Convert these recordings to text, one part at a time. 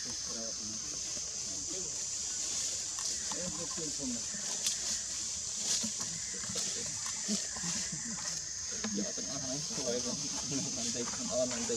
Ya, tengah-tengah, kalau ada, nanti, kalau nanti.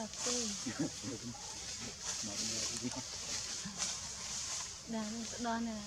là tươi Đó, đó này. là